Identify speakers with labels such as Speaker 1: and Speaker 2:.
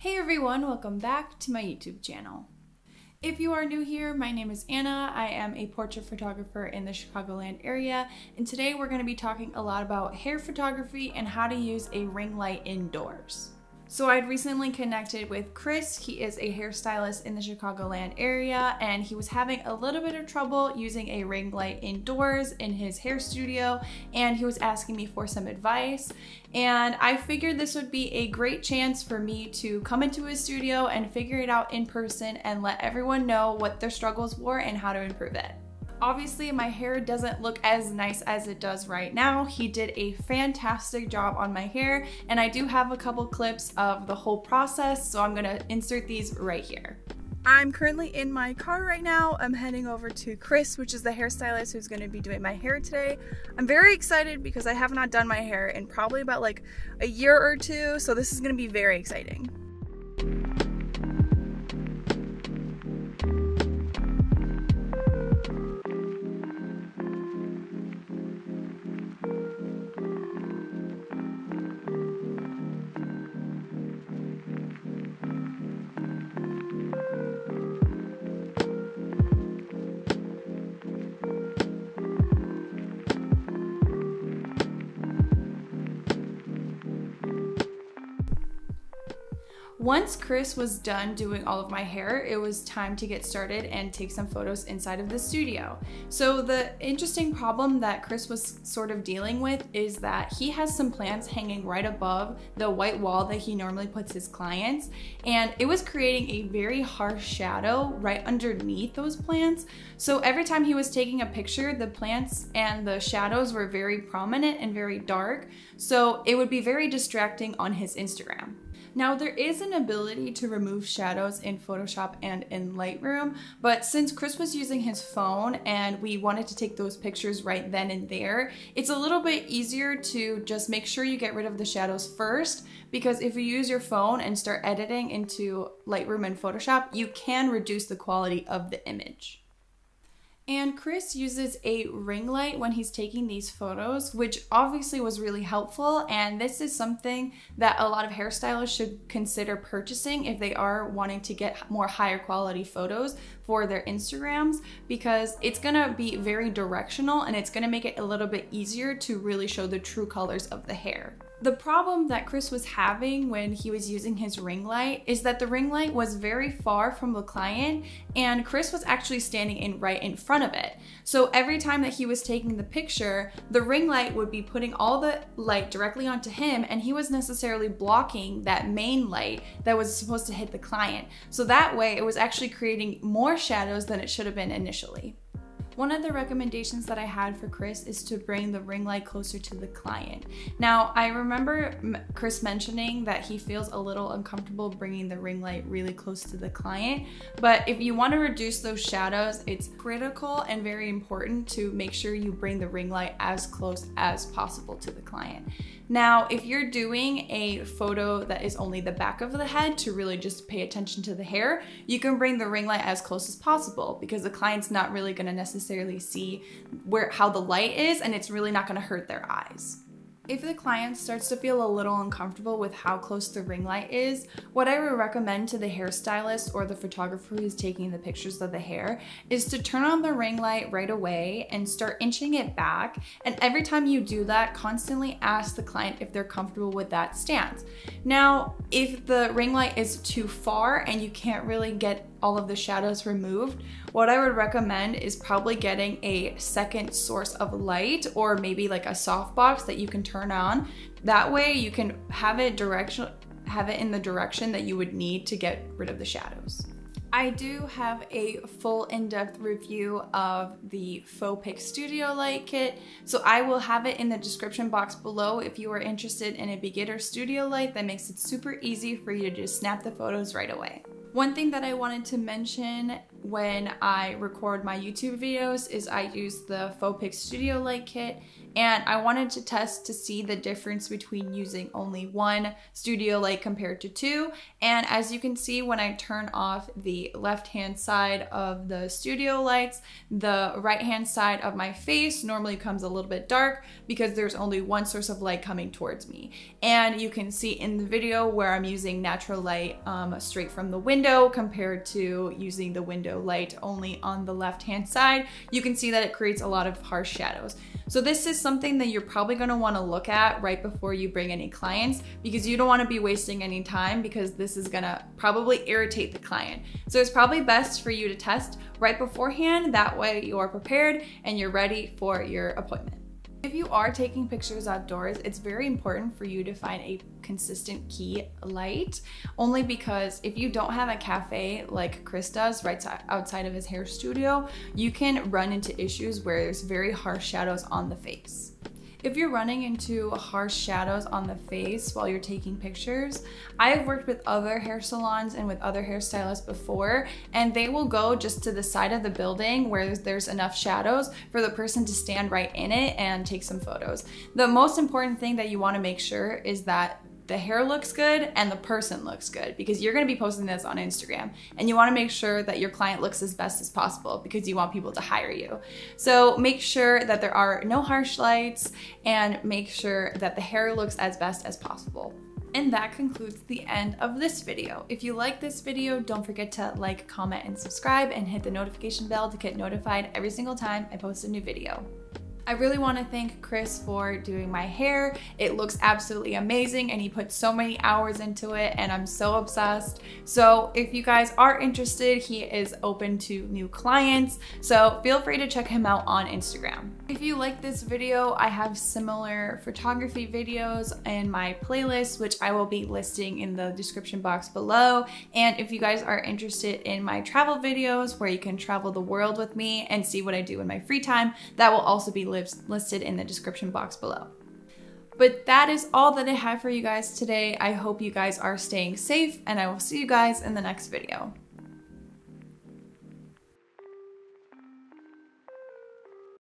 Speaker 1: Hey everyone, welcome back to my YouTube channel. If you are new here, my name is Anna. I am a portrait photographer in the Chicagoland area, and today we're going to be talking a lot about hair photography and how to use a ring light indoors. So I'd recently connected with Chris. He is a hairstylist in the Chicagoland area and he was having a little bit of trouble using a ring light indoors in his hair studio and he was asking me for some advice. And I figured this would be a great chance for me to come into his studio and figure it out in person and let everyone know what their struggles were and how to improve it. Obviously, my hair doesn't look as nice as it does right now. He did a fantastic job on my hair, and I do have a couple clips of the whole process, so I'm gonna insert these right here. I'm currently in my car right now. I'm heading over to Chris, which is the hairstylist who's going to be doing my hair today. I'm very excited because I have not done my hair in probably about like a year or two, so this is going to be very exciting. Once Chris was done doing all of my hair, it was time to get started and take some photos inside of the studio. So the interesting problem that Chris was sort of dealing with is that he has some plants hanging right above the white wall that he normally puts his clients, and it was creating a very harsh shadow right underneath those plants. So every time he was taking a picture, the plants and the shadows were very prominent and very dark, so it would be very distracting on his Instagram. Now there is an ability to remove shadows in Photoshop and in Lightroom, but since Chris was using his phone and we wanted to take those pictures right then and there, it's a little bit easier to just make sure you get rid of the shadows first because if you use your phone and start editing into Lightroom and Photoshop, you can reduce the quality of the image. And Chris uses a ring light when he's taking these photos, which obviously was really helpful. And this is something that a lot of hairstylists should consider purchasing if they are wanting to get more higher quality photos for their Instagrams because it's gonna be very directional and it's gonna make it a little bit easier to really show the true colors of the hair. The problem that Chris was having when he was using his ring light is that the ring light was very far from the client and Chris was actually standing in right in front of it. So every time that he was taking the picture, the ring light would be putting all the light directly onto him and he was necessarily blocking that main light that was supposed to hit the client. So that way it was actually creating more shadows than it should have been initially. One of the recommendations that I had for Chris is to bring the ring light closer to the client. Now, I remember Chris mentioning that he feels a little uncomfortable bringing the ring light really close to the client, but if you want to reduce those shadows, it's critical and very important to make sure you bring the ring light as close as possible to the client. Now, if you're doing a photo that is only the back of the head to really just pay attention to the hair, you can bring the ring light as close as possible because the client's not really gonna necessarily see where how the light is and it's really not gonna hurt their eyes. If the client starts to feel a little uncomfortable with how close the ring light is, what I would recommend to the hairstylist or the photographer who's taking the pictures of the hair is to turn on the ring light right away and start inching it back. And every time you do that, constantly ask the client if they're comfortable with that stance. Now, if the ring light is too far and you can't really get all of the shadows removed, what I would recommend is probably getting a second source of light or maybe like a softbox that you can turn on. That way you can have it direction have it in the direction that you would need to get rid of the shadows. I do have a full in-depth review of the PHOPIK Studio Light Kit, so I will have it in the description box below if you are interested in a beginner studio light that makes it super easy for you to just snap the photos right away. One thing that I wanted to mention when I record my YouTube videos is I use the PHOPIK Studio Light Kit and I wanted to test to see the difference between using only one studio light compared to two. And as you can see, when I turn off the left hand side of the studio lights, the right hand side of my face normally comes a little bit dark because there's only one source of light coming towards me. And you can see in the video where I'm using natural light um, straight from the window compared to using the window light only on the left hand side, you can see that it creates a lot of harsh shadows. So this is something that you're probably gonna wanna look at right before you bring any clients because you don't wanna be wasting any time because this is gonna probably irritate the client. So it's probably best for you to test right beforehand. That way you are prepared and you're ready for your appointment. If you are taking pictures outdoors, it's very important for you to find a consistent key light, only because if you don't have a cafe like Chris does right outside of his hair studio, you can run into issues where there's very harsh shadows on the face. If you're running into harsh shadows on the face while you're taking pictures, I've worked with other hair salons and with other hairstylists before, and they will go just to the side of the building where there's enough shadows for the person to stand right in it and take some photos. The most important thing that you wanna make sure is that the hair looks good and the person looks good because you're going to be posting this on Instagram and you want to make sure that your client looks as best as possible because you want people to hire you. So make sure that there are no harsh lights and make sure that the hair looks as best as possible. And that concludes the end of this video. If you like this video, don't forget to like, comment, and subscribe and hit the notification bell to get notified every single time I post a new video. I really want to thank Chris for doing my hair. It looks absolutely amazing and he put so many hours into it and I'm so obsessed. So if you guys are interested, he is open to new clients. So feel free to check him out on Instagram. If you like this video, I have similar photography videos in my playlist, which I will be listing in the description box below. And if you guys are interested in my travel videos where you can travel the world with me and see what I do in my free time, that will also be listed listed in the description box below. But that is all that I have for you guys today. I hope you guys are staying safe and I will see you guys in the next video.